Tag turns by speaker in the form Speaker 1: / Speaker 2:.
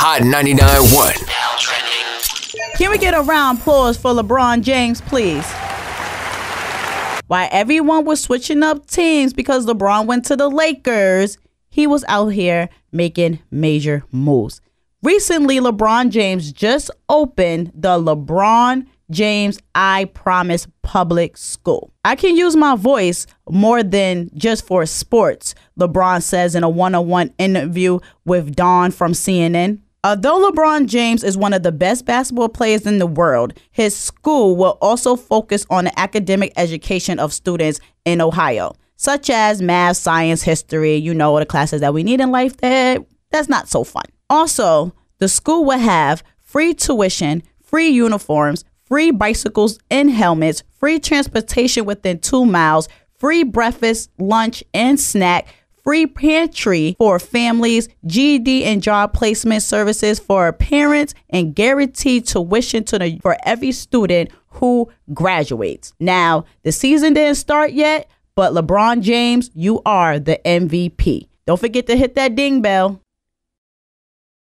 Speaker 1: Hot 99.1.
Speaker 2: Can we get a round applause for LeBron James, please? While everyone was switching up teams because LeBron went to the Lakers, he was out here making major moves. Recently, LeBron James just opened the LeBron James I Promise Public School. I can use my voice more than just for sports, LeBron says in a one on one interview with Don from CNN. Although LeBron James is one of the best basketball players in the world, his school will also focus on the academic education of students in Ohio, such as math, science, history, you know, the classes that we need in life that that's not so fun. Also, the school will have free tuition, free uniforms, free bicycles and helmets, free transportation within two miles, free breakfast, lunch, and snack, free pantry for families, GED and job placement services for parents, and guaranteed tuition to the, for every student who graduates. Now, the season didn't start yet, but LeBron James, you are the MVP. Don't forget to hit that ding bell.